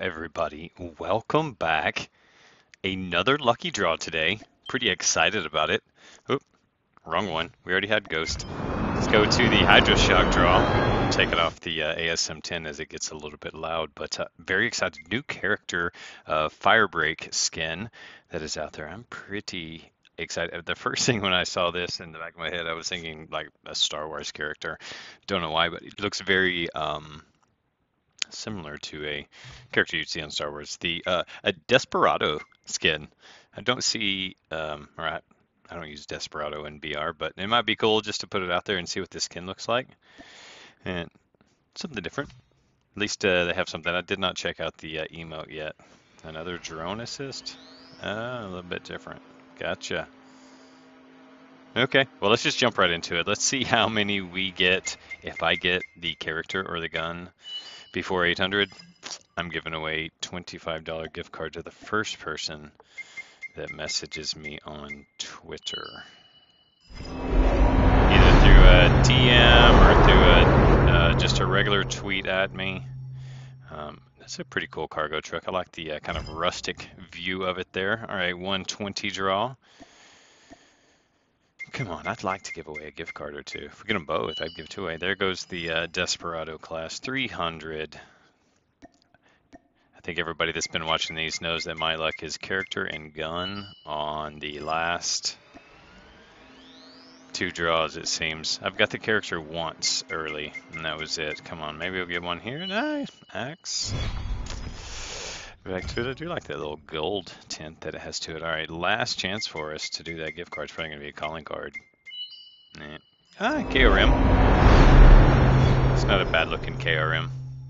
everybody. Welcome back. Another lucky draw today. Pretty excited about it. Oop, wrong one. We already had Ghost. Let's go to the Hydroshock draw. Take it off the uh, ASM 10 as it gets a little bit loud, but uh, very excited. New character, uh, Firebreak skin that is out there. I'm pretty excited. The first thing when I saw this in the back of my head, I was thinking like a Star Wars character. Don't know why, but it looks very um, similar to a character you'd see on Star Wars. The uh, a Desperado skin. I don't see, um, or I, I don't use Desperado in BR, but it might be cool just to put it out there and see what this skin looks like. And something different. At least uh, they have something. I did not check out the uh, emote yet. Another drone assist. Uh, a little bit different. Gotcha. Okay, well, let's just jump right into it. Let's see how many we get if I get the character or the gun before 800, I'm giving away $25 gift card to the first person that messages me on Twitter. Either through a DM or through a uh, just a regular tweet at me. Um, that's a pretty cool cargo truck. I like the uh, kind of rustic view of it there. All right, 120 draw. Come on, I'd like to give away a gift card or two. If we get them both, I'd give two away. There goes the uh, Desperado class, 300. I think everybody that's been watching these knows that my luck is character and gun on the last two draws, it seems. I've got the character once early, and that was it. Come on, maybe we'll get one here. Nice. Axe. It. I do like that little gold tint that it has to it. All right, last chance for us to do that gift card. It's probably going to be a calling card. Yeah. Ah, KRM. It's not a bad looking KRM.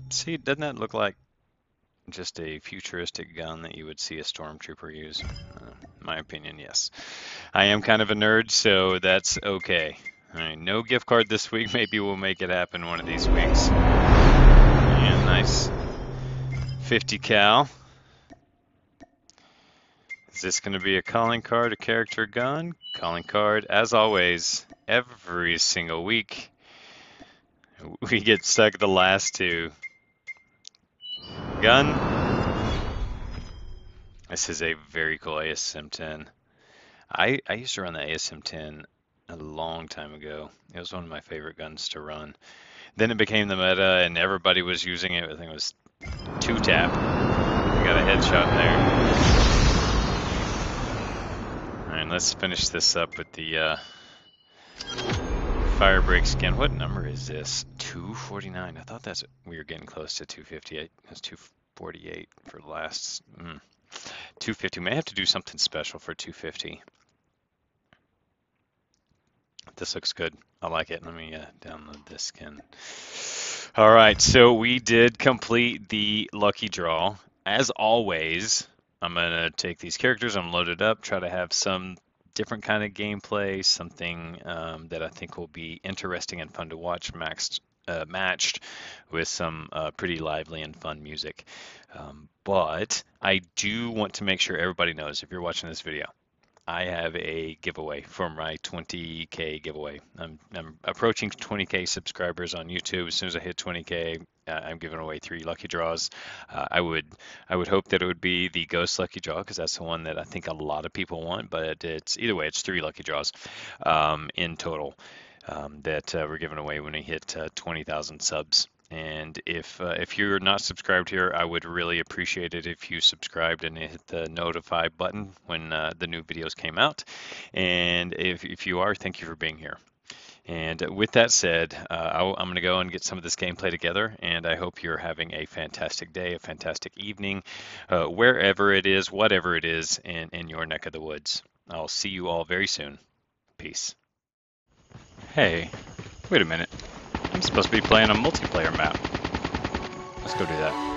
See, doesn't that look like just a futuristic gun that you would see a stormtrooper use? Uh, my opinion, yes. I am kind of a nerd, so that's okay. No gift card this week. Maybe we'll make it happen one of these weeks. Yeah, nice. 50 cal. Is this going to be a calling card, a character gun? Calling card, as always, every single week. We get stuck the last two. Gun. This is a very cool ASM 10. I, I used to run the ASM 10 a long time ago. It was one of my favorite guns to run. Then it became the meta and everybody was using it. I think it was two tap. I got a headshot there. Let's finish this up with the uh, fire skin. What number is this? 249. I thought that's we were getting close to 258. That's 248 for last. Mm, 250. May have to do something special for 250. This looks good. I like it. Let me uh, download this skin. All right, so we did complete the lucky draw. As always, I'm going to take these characters, I'm loaded up, try to have some different kind of gameplay, something um, that I think will be interesting and fun to watch, maxed, uh, matched with some uh, pretty lively and fun music. Um, but I do want to make sure everybody knows if you're watching this video, I have a giveaway for my 20k giveaway. I'm, I'm approaching 20k subscribers on YouTube. As soon as I hit 20k, uh, I'm giving away three lucky draws. Uh, I would I would hope that it would be the Ghost Lucky Draw because that's the one that I think a lot of people want. But it's either way, it's three lucky draws um, in total um, that uh, we're giving away when we hit uh, 20,000 subs. And if uh, if you're not subscribed here, I would really appreciate it if you subscribed and hit the notify button when uh, the new videos came out. And if, if you are, thank you for being here. And with that said, uh, i am going to go and get some of this gameplay together, and I hope you're having a fantastic day, a fantastic evening, uh, wherever it is, whatever it is in, in your neck of the woods. I'll see you all very soon. Peace. Hey, wait a minute. I'm supposed to be playing a multiplayer map. Let's go do that.